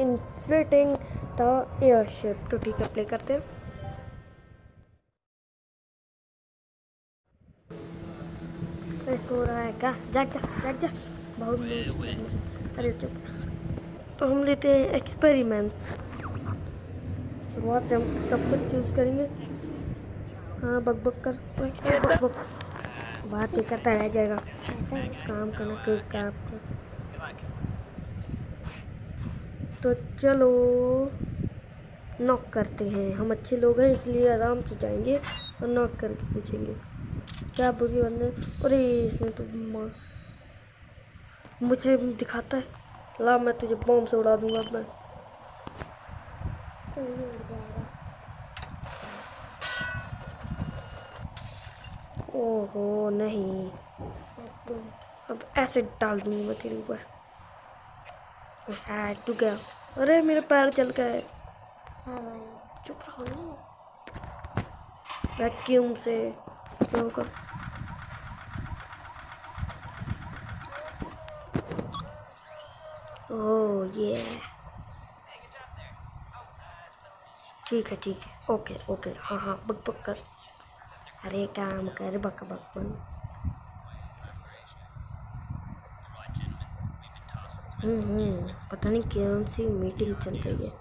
Inflating the airship तो ठीक है प्ले करते हैं। सो रहा है क्या? जाग जा जाग जा। बहुत अरे चुप। तो हम लेते हैं एक्सपेरिमेंट्स शुरुआत से हम सब कुछ चूज़ करेंगे। हाँ बक बक कर। बक बक। बात नहीं करता रह जाएगा। काम करना कोई काम तो चलो नॉक करते हैं। हम अच्छे लोग हैं इसलिए आराम से जाएँगे और नॉक करके पूछेंगे। क्या बुरी बंदे अरे इसने तो मुझे दिखाता है। ला मैं तुझे बॉम्ब से उड़ा दूँगा मैं। ओहो नहीं। अब ऐसे डाल दूँगी मैं तेरे ऊपर। हाँ तू गया। अरे मेरे पैर चल गए। चुप रहो ना। वैक्यूम से कर ओह ये। ठीक है ठीक है। Okay okay. हाँ हाँ बक बक कर। अरे काम कर बक बक पता नहीं कौन सी मीटिंग चल रही है।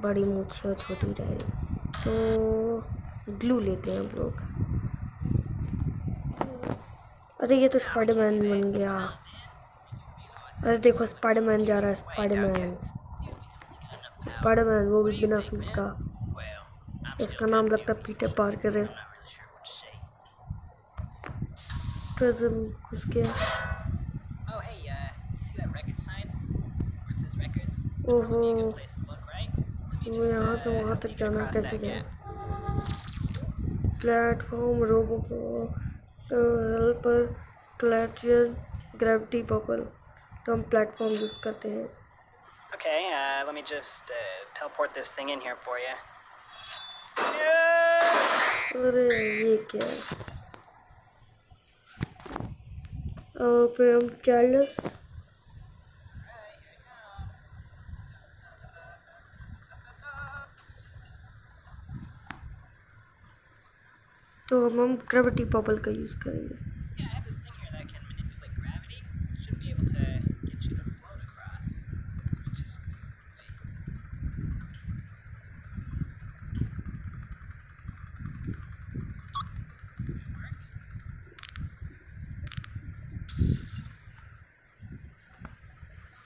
बड़ी मूछे और छोटी रही तो ग्लू लेते हैं हम लोग। अरे, ये तो स्पाइडरमैन बन गया। अरे, देखो स्पाइडरमैन जा रहा है स्पाइडरमैन स्पाइडरमैन वो भी बिना सूट का। इसका नाम लगता है पीटर पार्कर है। प्रिज्म ओहो। यहाँ से वहाँ तक जाना कैसे जाए? प्लेटफॉर्म रोबो को पर क्लैटियर ग्रेविटी बबल तो हम प्लेटफॉर्म यूज़ करते हैं। Okay, uh, let me just uh, teleport this thing in here for you. अरे ये क्या? है और फिर हम चार्लस तो हम हम ग्रेविटी पॉपल का यूज़ करेंगे।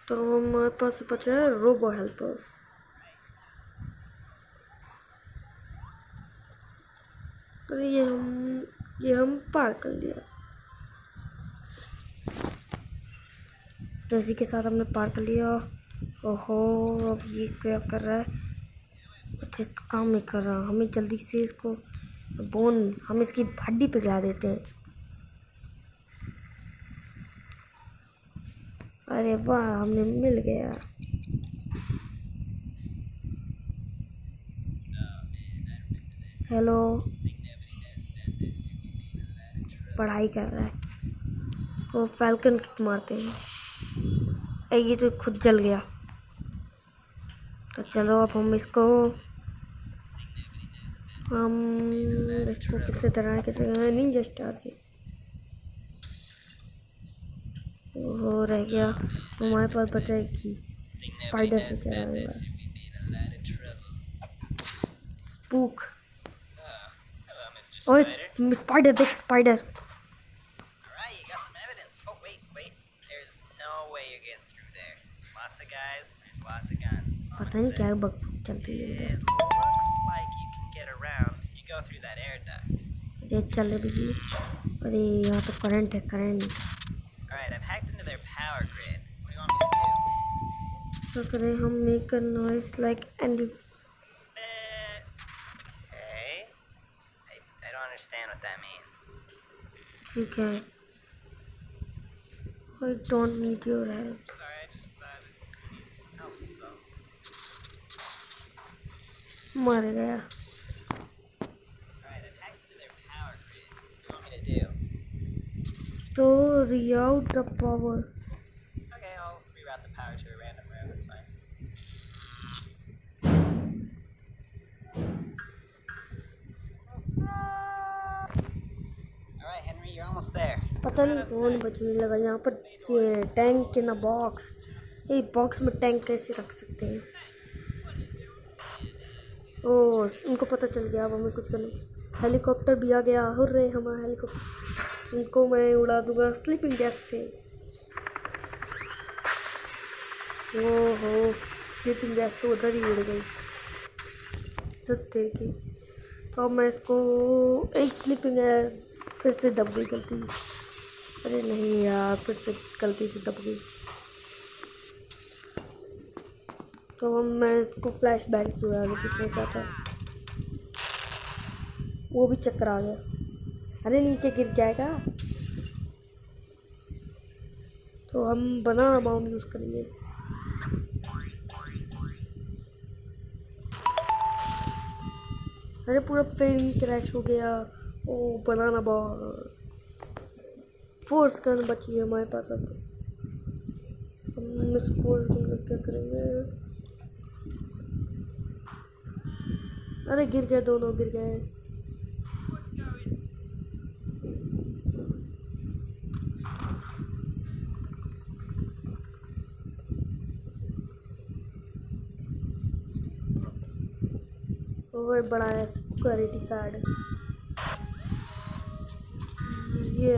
तो हमारे पास बचा रोबो हेल्पर तो ये हम ये हम पार कर लिया। तो इसी के साथ हमने पार कर लिया। ओहो, अब ये क्या कर रहा है? अच्छा इसका काम नहीं कर रहा। हमें जल्दी से इसको बोन, हम इसकी हड्डी पिघला देते हैं। अरे वाह, हमने मिल गया। हेलो पढ़ाई कर रहा है। वो फैल्कन किक मारते हैं। ये तो खुद जल गया। तो चलो अब हम इसको हम इसको किसी तरह किसी निंजा स्टार से। वो रह गया। हमारे पास बचा एक ही। स्पाइडर से चला स्पूक. ओए स्पाइडर देख स्पाइडर पता नहीं क्या बग चलती है It अंदर looks like you can get around. You go through that air duct. अरे चल बिजली अरे यहाँ तो करंट है current Alright, I've hacked into their power grid. What do you want me to do? क्या करें हम make a noise like and Eh, Okay. I, I don't understand what that means. ठीक है I don't need your help मर गया। तो रियाउट the power पता नहीं कौन बचने लगा, यहाँ पर टैंक के ना बॉक्स ये बॉक्स में टैंक कैसे रख सकते हैं? ओ उनको पता चल गया, अब हमें कुछ करना। हेलीकॉप्टर भी आ गया, हो रहे हमारा हेलीकॉप्टर। उनको मैं उड़ा दूँगा स्लीपिंग गैस से। ओ हो स्लीपिंग गैस तो उधर ही उड़ गई। तो की। तो अब मैं इसको एक स्लीपिंग गैस फिर से दब गई गलती। अरे नहीं यार, फिर से गलती से दब गई। तो मैं इसको फ्लैश बैक जो है आगे सोचा था वो भी चक्कर आ गया। अरे नीचे गिर जाएगा। तो हम बनाना बाउंड यूज़ करेंगे। अरे पूरा पेन क्रैश हो गया। ओ बनाना बॉल फोर्स गन बची है हमारे पास अब। हम फोर्स गन क्या करेंगे? अरे गिर गए दोनों गिर गए। वो बड़ा है सिक्योरिटी कार्ड ये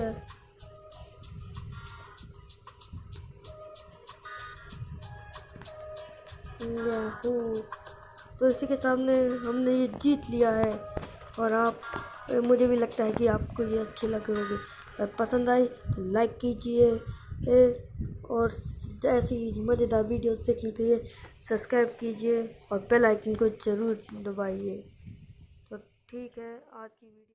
तो इसी के सामने हमने ये जीत लिया है। और आप, मुझे भी लगता है कि आपको ये अच्छे लगे होंगे। पसंद आई तो लाइक कीजिए और ऐसी मज़ेदार वीडियो देखने के लिए सब्सक्राइब कीजिए और बेल आइकन को ज़रूर दबाइए। तो ठीक है, आज की वीडियो